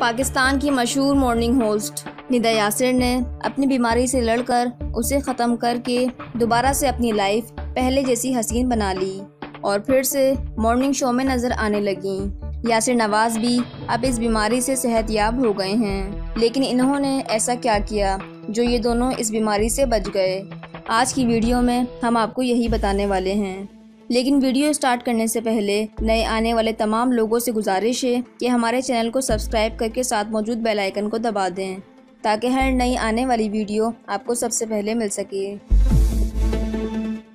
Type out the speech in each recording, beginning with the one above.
पाकिस्तान की मशहूर morning host Nida Yasir ने अपनी बीमारी से लड़कर उसे ख़त्म करके दोबारा से अपनी लाइफ पहले जैसी हसीन बना ली और फिर से मॉर्निंग शो में नज़र आने लगी। यासिर नवाज़ भी अब इस बीमारी से सेहतयाब हो गए हैं, लेकिन इन्होंने ऐसा क्या किया जो ये दोनों इस बीमारी से बच गए? आज की वीडियो में हम आपको यही बताने वाले हैं। लेकिन वीडियो स्टार्ट करने से पहले नए आने वाले तमाम लोगों से गुजारिश है कि हमारे चैनल को सब्सक्राइब करके साथ मौजूद बेल आइकन को दबा दें, ताकि हर नई आने वाली वीडियो आपको सबसे पहले मिल सके।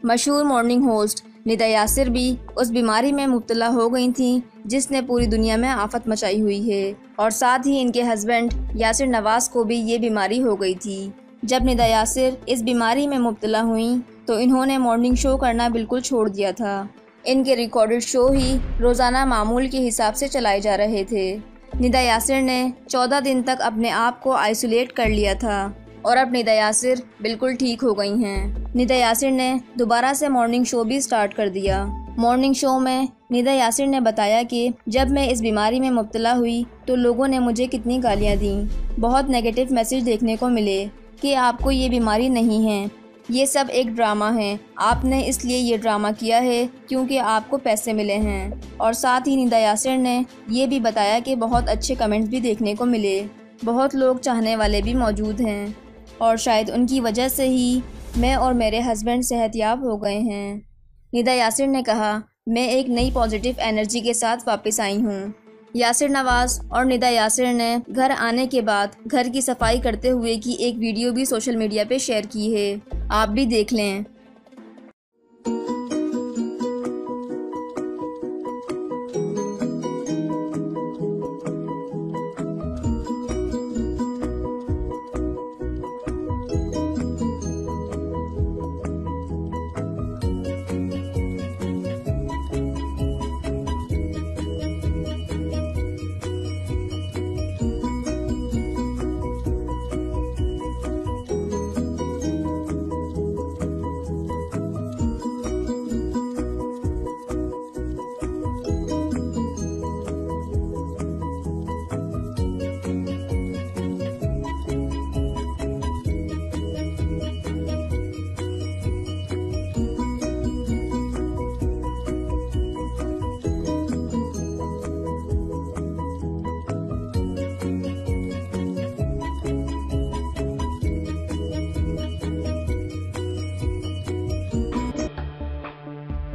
मशहूर मॉर्निंग होस्ट निदा यासिर भी उस बीमारी में मुबतला हो गई थी, जिसने पूरी दुनिया में आफत मचाई हुई है, और साथ ही इनके हस्बैंड यासिर नवाज़ को भी ये बीमारी हो गई थी। जब निदा यासिर इस बीमारी में मुबतला हुई तो इन्होंने मॉर्निंग शो करना बिल्कुल छोड़ दिया था। इनके रिकॉर्डेड शो ही रोज़ाना मामूल के हिसाब से चलाए जा रहे थे। निदा यासिर ने चौदह दिन तक अपने आप को आइसोलेट कर लिया था और अब निदा यासिर बिल्कुल ठीक हो गई हैं। निदा यासिर ने दोबारा से मॉर्निंग शो भी स्टार्ट कर दिया। मॉर्निंग शो में निदा यासिर ने बताया कि जब मैं इस बीमारी में मुबतला हुई तो लोगों ने मुझे कितनी गालियाँ दी। बहुत नेगेटिव मैसेज देखने को मिले कि आपको ये बीमारी नहीं है। ये सब एक ड्रामा है। आपने इसलिए ये ड्रामा किया है क्योंकि आपको पैसे मिले हैं। और साथ ही निदा यासिर ने ये भी बताया कि बहुत अच्छे कमेंट्स भी देखने को मिले। बहुत लोग चाहने वाले भी मौजूद हैं। और शायद उनकी वजह से ही मैं और मेरे हस्बैंड सेहतियाब हो गए हैं। निदा यासिर ने कहा, मैं एक नई पॉजिटिव एनर्जी के साथ वापस आई हूँ। यासिर नवाज़ और निदा यासिर ने घर आने के बाद घर की सफ़ाई करते हुए की एक वीडियो भी सोशल मीडिया पे शेयर की है। आप भी देख लें।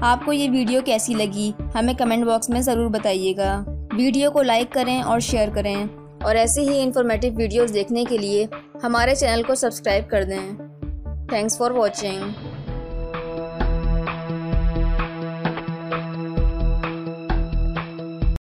आपको ये वीडियो कैसी लगी, हमें कमेंट बॉक्स में ज़रूर बताइएगा। वीडियो को लाइक करें और शेयर करें। और ऐसे ही इन्फॉर्मेटिव वीडियोस देखने के लिए हमारे चैनल को सब्सक्राइब कर दें। Thanks for watching